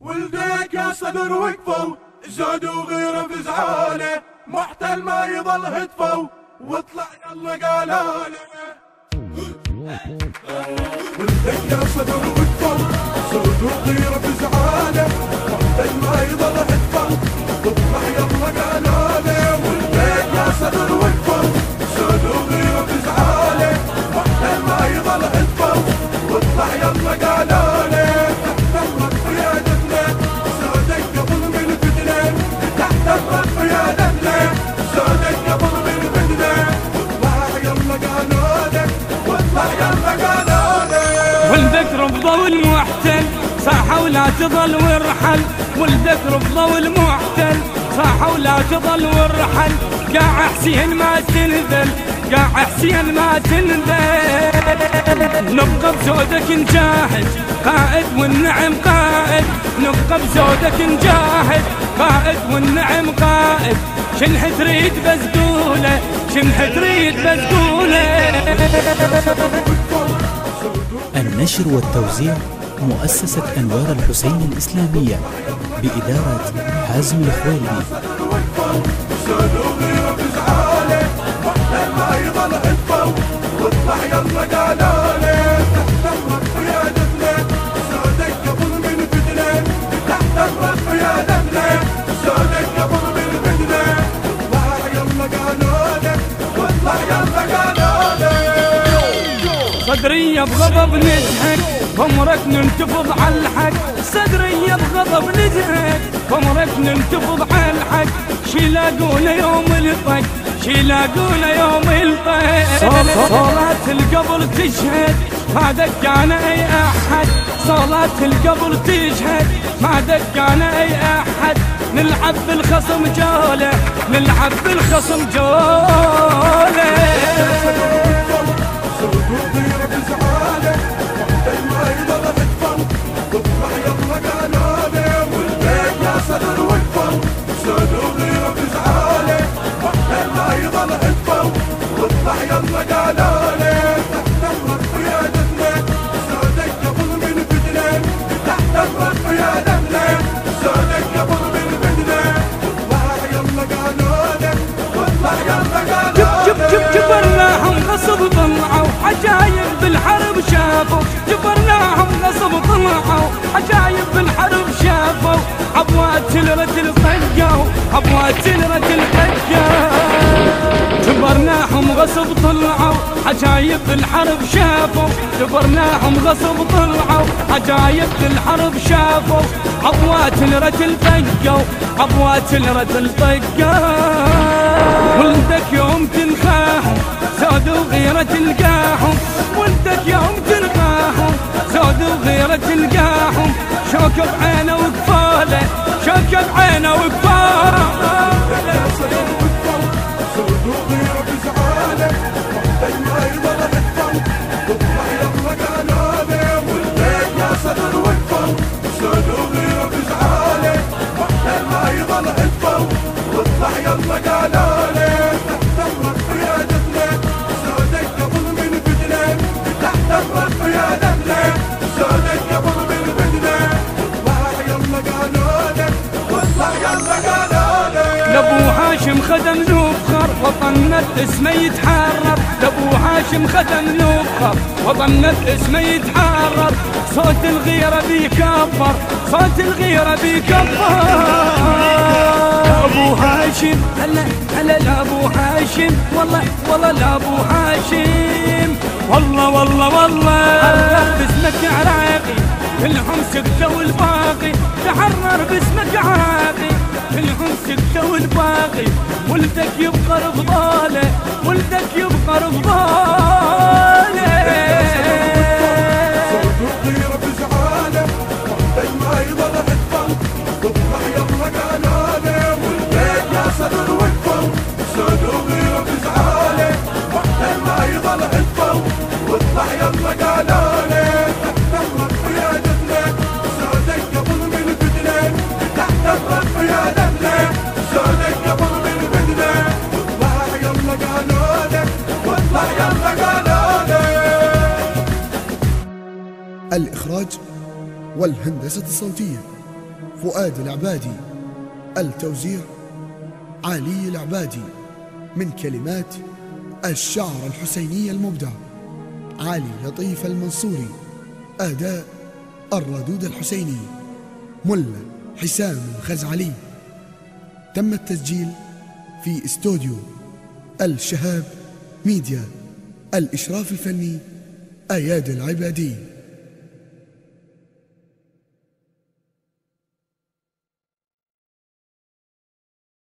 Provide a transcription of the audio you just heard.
ولدك يا صدر وقفوا زادوا غيره في زعاله محتل ما يضل هتفوا واطلع يلا قالاله ولدك يا صدر وقفوا زادوا غيره ولا تظل وارحل ولدك رفضوا المحتل صاحة ولا تظل وارحل قاع حسين ما تنذل قاع حسين ما تنذل. نبقى بزودك نجاهد قائد والنعم قائد. نبقى بزودك نجاهد قائد والنعم قائد. شنح تريد بس قوله شنح تريد بس قوله النشر والتوزيع مؤسسة أنوار الحسين الإسلامية بإدارة حازم الخويلدي. صدري بغضب نزهق عمرك ننتفض على الحق. صدري بغضب نزهق عمرك ننتفض على الحق. شي لاقونا يوم الطق. شي لاقونا يوم الطق. صلاة القبر تشهد. ما دقانا أي أحد. صلاة القبر تشهد. ما دقانا أي أحد. نلعب بالخصم جولة. نلعب بالخصم جولة. جبرناهم غصب طلعوا عجايب بالحرب شافوا. جبرناهم غصب طلعوا عجايب بالحرب شافوا. عبوات الرجل طقوا عبوات الرجل طقوا جبرناهم غصب طلعوا عجايب بالحرب شافوا. جبرناهم غصب طلعوا عجايب بالحرب شافوا. عبوات الرجل طقوا عبوات الرجل طقوا ولدك يوم تنخاهم شوك بعينه وكفاله شوك بعينه وكفاله هاشم خدم نبخر وطنت اسمه يتحرر. لابو هاشم خدم نبخر وطنت اسمه يتحرر. صوت الغيرة بيكبر صوت الغيرة بيكبر. ابو هاشم هلا هلا لابو هاشم. والله والله لابو هاشم. والله والله والله. باسمك عراقي كلهم سكتوا والباقي. تحرر باسمك عراقي. كلهم سكتوا والباقي ولدك يبقى رفضاله ولدك يبقى رفضاله الغيرة بزعاله ما يضل هتفل واطلع يلا قالاله فؤاد العبادي التوزيع علي العبادي من كلمات الشعر الحسيني المبدع علي لطيف المنصوري أداء الردود الحسيني ملا حسام الخزعلي. تم التسجيل في استوديو الشهاب ميديا الإشراف الفني أياد العبادي.